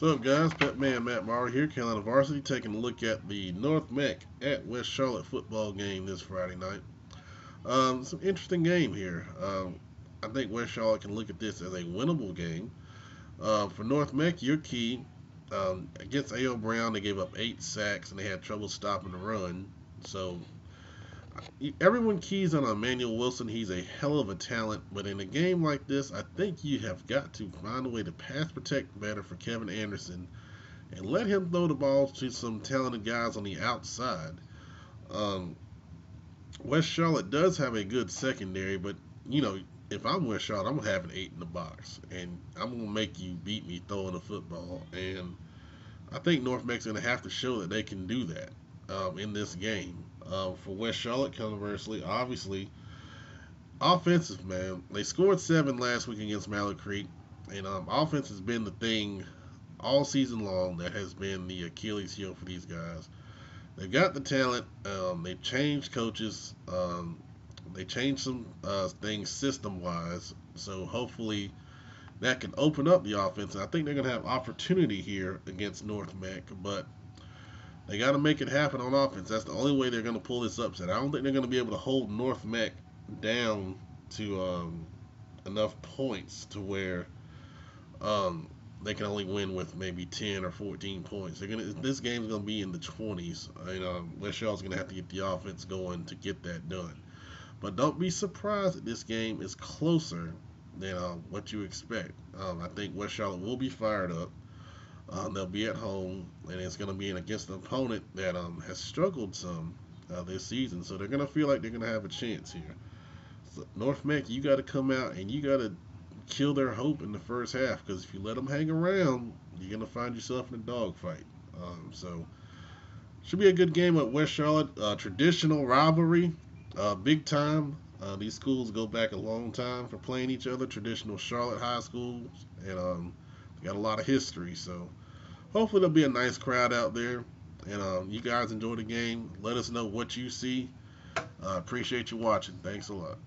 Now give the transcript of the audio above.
What's up, guys? Pepman Matt Morrow here, Carolina Varsity, taking a look at the North Meck at West Charlotte football game this Friday night. Um, some interesting game here. Um, I think West Charlotte can look at this as a winnable game. Uh, for North Meck, your key um, against A.O. Brown, they gave up eight sacks and they had trouble stopping the run. So everyone keys on Emmanuel Wilson. He's a hell of a talent, but in a game like this, I think you have got to find a way to pass protect better for Kevin Anderson and let him throw the ball to some talented guys on the outside. Um, West Charlotte does have a good secondary, but you know, if I'm West Charlotte, I'm gonna have an eight in the box, and I'm gonna make you beat me throwing the football. And I think North Meck's gonna have to show that they can do that um, in this game. Uh, for West Charlotte, conversely, obviously, offensive man. They scored seven last week against Mallard Creek, and um, offense has been the thing all season long that has been the Achilles heel for these guys. They've got the talent. Um, they changed coaches. Um, they changed some uh, things system wise. So hopefully that can open up the offense. And I think they're going to have opportunity here against North Meck. But they got to make it happen on offense. That's the only way they're going to pull this upset. I don't think they're going to be able to hold North Meck down to um, enough points to where um, they can only win with maybe 10 or 14 points. They're gonna. This game's going to be in the 20s. You know, West Charlotte's going to have to get the offense going to get that done. But don't be surprised that this game is closer than uh, what you expect. Um, I think West Charlotte will be fired up. Um, they'll be at home, and it's going to be against an opponent that um, has struggled some uh, this season. So they're going to feel like they're going to have a chance here. So North Meck, you got to come out and you got to kill their hope in the first half because if you let them hang around, you're going to find yourself in a dogfight. Um, so should be a good game at West Charlotte. Uh, traditional rivalry, uh, big time. Uh, these schools go back a long time for playing each other. Traditional Charlotte high schools, and um, got a lot of history. So hopefully there'll be a nice crowd out there. And um, you guys enjoy the game. Let us know what you see. Uh, appreciate you watching. Thanks a lot.